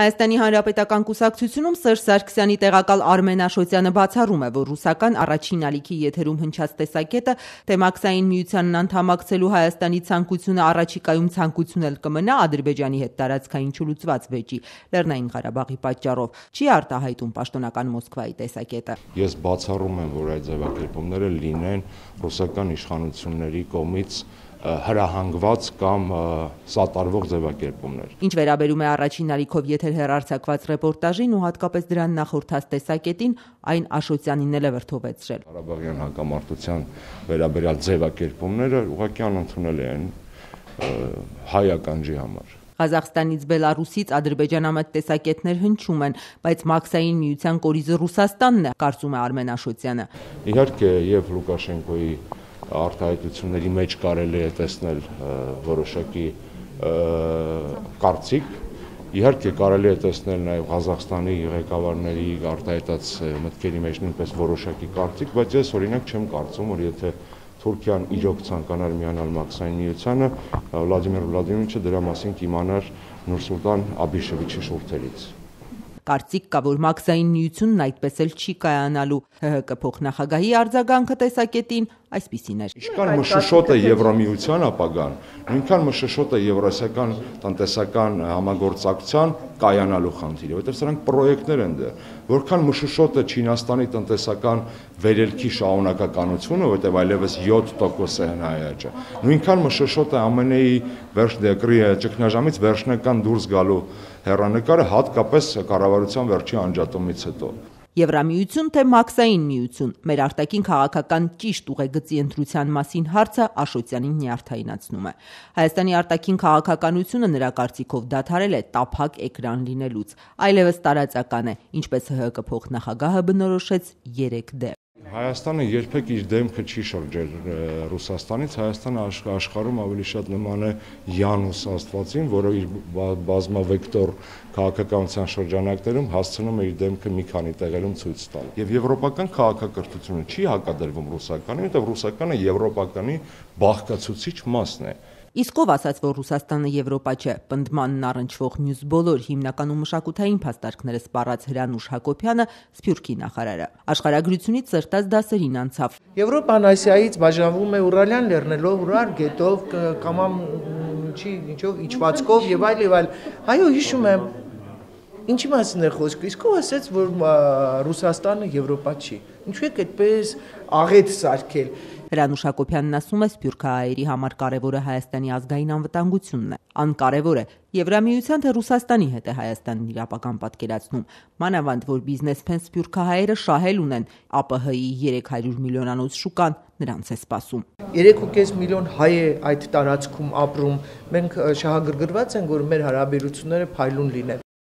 Հայաստանի Հանրապետական կուսակցությունում Սերժ Սարգսյանի տեղակալ Արմեն Աշոտյանը բացառում է, որ ռուսական առաջին ալիքի եթերում հնչած տեսակետը Թեմաքսային միությանն անդամակցելու Հայաստանի ցանկությունը առաջիկայում ցանկություն էլ կմնա Ադրբեջանի հետ տարածքային չլուծված վեճի Լեռնային Ղարաբաղի պատճառով չի արտահայտում պաշտոնական Մոսկվայի տեսակետը։ Ես բացառում եմ, որ այդ ձևակերպումները լինեն ռուսական իշխանությունների կողմից հրահանգված կամ սատարվող ձևակերպումներ։ Ինչ վերաբերում է առաջին ալիքով եթեր հերարցակված ռեպորտաժին ու հատկապես դրան նախորդած տեսակետին, այն Աշոտյանին էլ է վրթովեցրել։ Ղարաբաղյան հակամարտության վերաբերյալ ձևակերպումները ուղղակի անընդունել են հայ ականջի համար։ Ղազախստանից, Բելարուսից Ադրբեջանամետ տեսակետներ հնչում են, բայց Մաքսային միության կորիզը Ռուսաստանն է, կարծում է Արմեն Աշոտյանը։ Իհարկե, եւ Լուկաշենկոյի արտահայտությունների մեջ կարելի է տեսնել որոշակի կարծիք Իհարկե կարելի է տեսնել նաև Ղազախստանի ղեկավարների արտահայտած մտքերի մեջ նույնպես որոշակի կարծիք, բայց ես օրինակ չեմ կարծում, որ եթե Թուրքիան իրոք ցանկանար միանալ Մաքսային միությանը, Վլադիմիր Վլադիմիրովիչը դրա մասին կիմանար Նուրսուլտան Աբիշևիչի շուրթերից կարծիք կա, որ Մաքսային միությունն այդպես էլ չի կայանալու։ ՀՀԿ փոխնախագահի արձագանքը տեսակետին այսպիսին էր։ Ինչքան մշշոտ է Եվրամիության ապագան, նույնքան մշշոտ է Եվրասիական տնտեսական համագործակցության կայանալու խնդիրը, որովհետև սրանք պրոյեկտներ են դե։ Որքան մշշոտ է Չինաստանի տնտեսական վերելքի շահունակականությունը, որովհետև այլևս 7% է հնայաճը։ Նույնքան մշշոտ է ԱՄՆ-ի վերջ դեկրի ճգնաժամից վերջնական դուրս գալու հերանեկարը հատկապես կառավարության վերջի անջատումից հետո։ Եվրամիություն թե Մաքսային միություն։ Մեր արտաքին քաղաքական ճիշտ ուղեգծի ընտրության մասին հարցը Աշոտյանին նյարդայնացնում է։ Հայաստանի արտաքին քաղաքականությունը նրա կարծիքով դադարել է տափակ էկրան լինելուց։ Այլևս տարածական է, ինչպես ՀՀԿ փոխնախագահը բնորոշեց 3 դեմ։ Հայաստանը երբեք իր դեմքը չի շրջել Ռուսաստանից, Հայաստանը աշխարհում ավելի շատ նման է Յանուս Աստվածին, որը իր բազմավեկտոր քաղաքականության շրջանակներում հասցնում է իր դեմքը մի քանի տեղերում ցույց տալ։ Եվ եվրոպական քաղաքակրթությունը չի հակադրվում ռուսականին, որտեղ ռուսականը եվրոպականի բաղկացուցիչ մասն է։ Իսկ ով ասաց, որ Ռուսաստանը Եվրոպա չէ։ Պնդմանն առնչվող մյուս բոլոր հիմնականում մշակութային փաստարկները սպառած Հրանուշ Հակոբյանը Սփյուռքի նախարարը։ Աշխարհագրությունից ծրտած դասերին անցավ։ Եվրոպան Ասիայից բաժանվում է Ուրալյան լեռնելով, Ուրար գետով, կամամ չի ինչով իջվածքով եւ այլ եւ այլ։ Այո, հիշում եմ Ինչի մասին է խոսքը։ Իսկ ով ասաց, որ Ռուսաստանը Եվրոպա չի։ Ինչու եք այդպես աղետ սարքել։ Հրանուշ Հակոբյանն ասում է Սփյուռքահայերի համար կարևորը Հայաստանի ազգային անվտանգությունն է։ Անկարևոր է Եվրամիության թե Ռուսաստանի հետ է Հայաստանն իր ապական պատկերացնում։ Մանավանդ որ բիզնեսմեն Սփյուռքահայերը շահել ունեն ԱՊՀ-ի 300 միլիոնանոց շուկան նրանց է սպասում։ 3.5 միլիոն հայ է այդ տարածքում ապրում։ Մենք շահագրգռված ենք, որ մեր հարաբերությունները փայլուն լինեն։